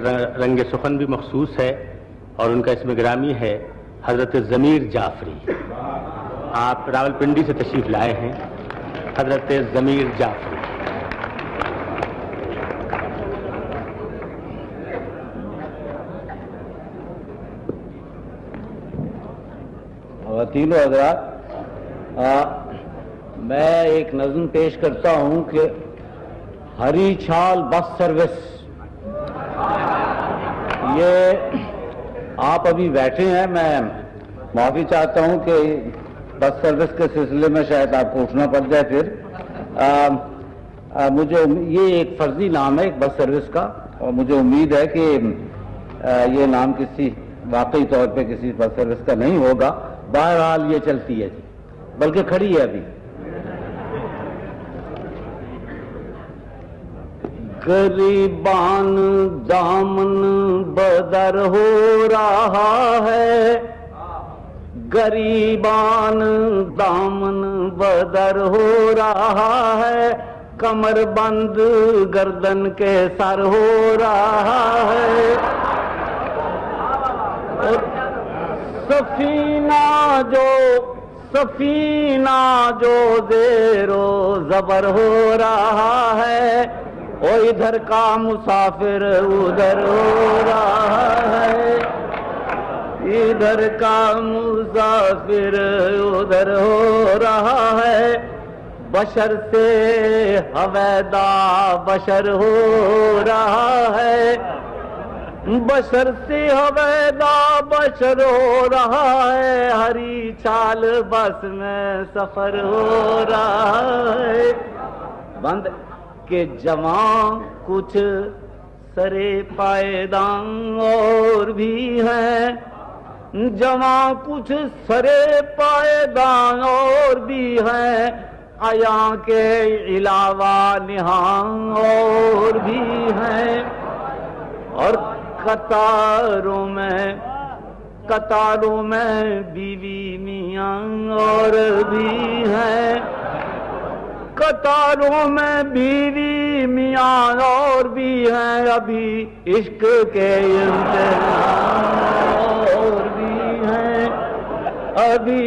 रंग सुखन भी मखसूस है और उनका इसमें ग्रामी है हज़रत ज़मीर जाफरी। आप रावलपिंडी से तशरीफ़ लाए हैं, हज़रत ज़मीर जाफरी। तीनों हजरात मैं एक नज़म पेश करता हूँ कि हरी छाल बस सर्विस। ये आप अभी बैठे हैं मैं माफ़ी चाहता हूँ कि बस सर्विस के सिलसिले में शायद आपको उठना पड़ जाए फिर। आ, आ, मुझे ये एक फर्जी नाम है एक बस सर्विस का और मुझे उम्मीद है कि आ, ये नाम किसी वाकई तौर पे किसी बस सर्विस का नहीं होगा। बहरहाल ये चलती है जी बल्कि खड़ी है अभी। गरीबान दामन बदर हो रहा है। गरीबान दामन बदर हो रहा है। कमर बंद गर्दन के सर हो रहा है। सफीना जो सफीना जो देरो जबर हो रहा है। ओ इधर का मुसाफिर, उधर हो रहा है। इधर का मुसाफिर, उधर हो रहा है। बशर से हवैदा बशर हो रहा है। बशर से हवैदा बशर हो रहा है। हरी चाल बस में सफ़र हो रहा है। बंद। के जवान कुछ सरे पायदान और भी हैं। जवान कुछ सरे पायदान और भी हैं। आया के अलावा निहान और भी हैं। और कतारों में कतारों में बीवी मियाँ और भी कतारों में बीवी मियाँ और भी हैं अभी इश्क के और भी हैं अभी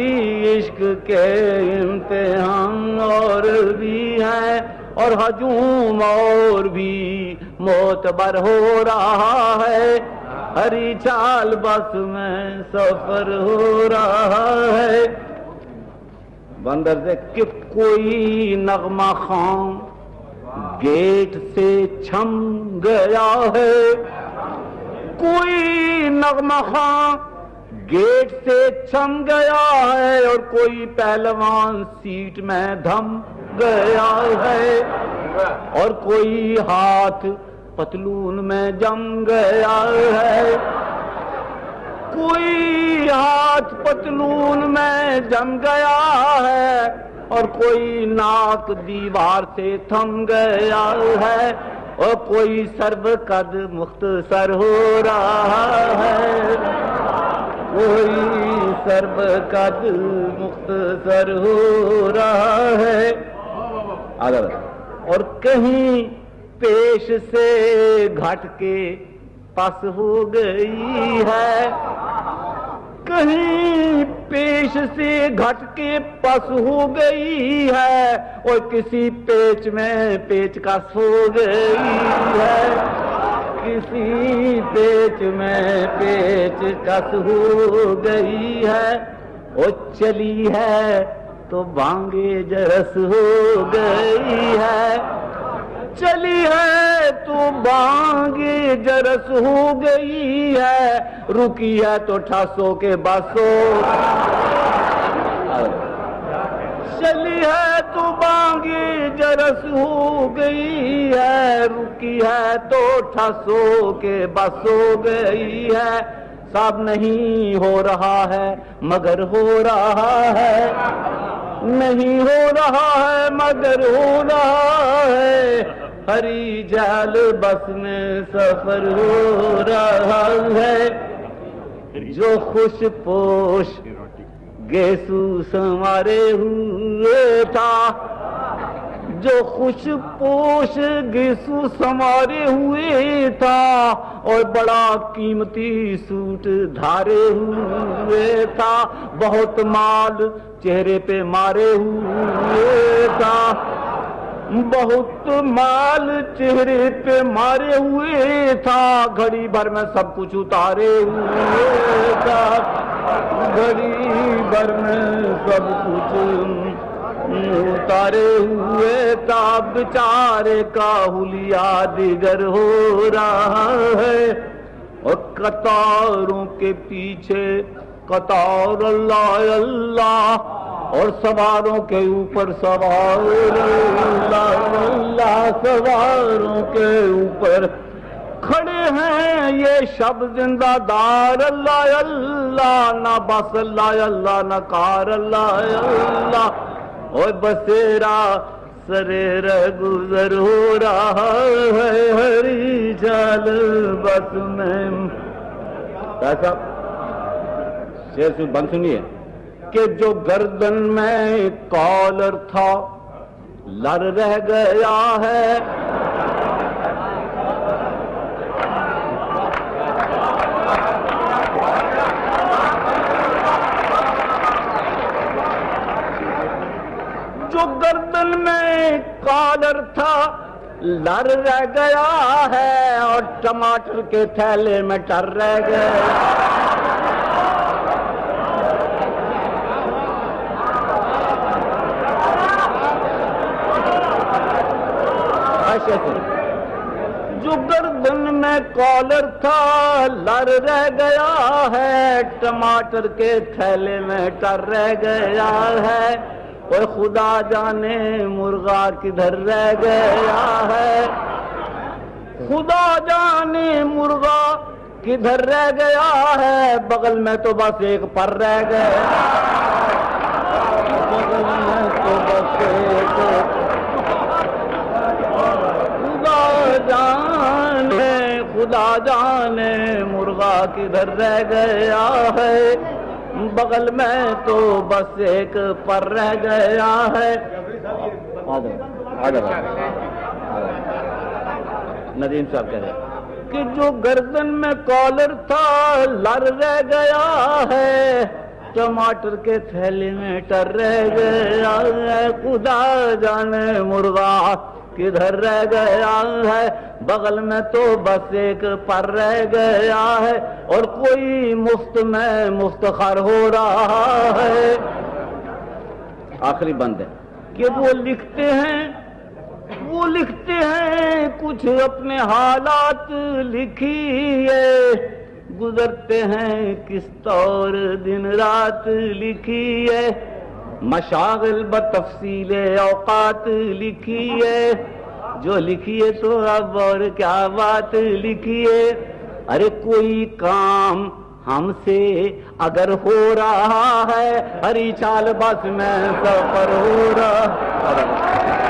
इश्क के इम्तिहान और भी हैं और हजूम और भी मोतबर हो रहा है। हरी चाल बस में सफ़र हो रहा है। बंदर से कि कोई नगमा खां। गेट से छम गया है। कोई नगमा खां। गेट से छम गया है और कोई पहलवान सीट में धम गया है। और कोई हाथ पतलून में जम गया है। कोई हाथ पतलून में जम गया है और कोई नाक दीवार से थम गया है और कोई सर्व कद मुख्तसर हो रहा है। कोई सर्व कद मुख्तसर हो रहा है। अगर और कहीं पेश से घट के पस हो गई है। कहीं पेश से घट के पस हो गई है और किसी पेच में पेच कस हो गई है। किसी पेच में पेच कस हो गई है वो चली है तो बांगे जरस हो गई है। चली है तो बांगे जरस हो गई है। रुकी है तो ठासो के बासो। चली है तो बांगे जरस हो गई है। रुकी है तो ठासो के बस हो गई है। सब नहीं हो रहा है, मगर हो रहा है। नहीं हो रहा है, मगर हो रहा है। हरी जाल बस में सफ़र हो रहा है। जो खुश पोश गेसू संवारे हुए था, जो खुश पोश गिसु समारे हुए था, और बड़ा कीमती सूट धारे हुए था, बहुत माल चेहरे पे मारे हुए था। बहुत माल चेहरे पे मारे हुए था। घड़ी भर में सब कुछ उतारे हुए था। घड़ी भर में सब कुछ उतारे हुए था। बेचारे का हुलिया दिगर हो रहा है। और कतारों के पीछे, कतार अल्लाह अल्लाह और सवारों के ऊपर सवार। अल्लाह सवारों के ऊपर। खड़े हैं ये शब ज़िंदा दार। अल्लाह अल्लाह ना बस अल्लाह अल्लाह ना कार। अल्लाह अल्लाह और बसेरा सरेर गुजर हो रहा है। हरी चाल बस में। ऐसा शेर बंद सुनिए। कि जो गर्दन में कॉलर था, लर रह गया है। जो गर्दन में कॉलर था, लर रह गया है और टमाटर के थैले में टर रह गया। जो गर्दन में कॉलर था, लर रह गया है, टमाटर के थैले में टर रह गया है, और खुदा जाने मुर्गा किधर रह गया है। खुदा जाने मुर्गा किधर रह गया है, बगल में तो बस एक पर रह गया जाने मुर्गा किधर रह गया है? बगल में तो बस एक पर रह गया है। नदीम साहब कह रहे कि जो गर्दन में कॉलर था लर रह गया है। टमाटर के थैले में टर रह गया है। खुदा जाने मुर्गा किधर रह गया है? बगल में तो बस एक पर रह गया है। और कोई मुफ़्त में मुफ्तखर हो रहा है। आखिरी बंद है। कि वो लिखते हैं, वो लिखते हैं, कुछ अपने हालात लिखिए। गुजरते हैं किस तौर दिन रात लिखिए। मशागिल तफसील औकात लिखी है। जो लिखी है तो अब और क्या बात लिखी है? अरे कोई काम हमसे अगर हो रहा है, हरी चाल बस में सफ़र हो रहा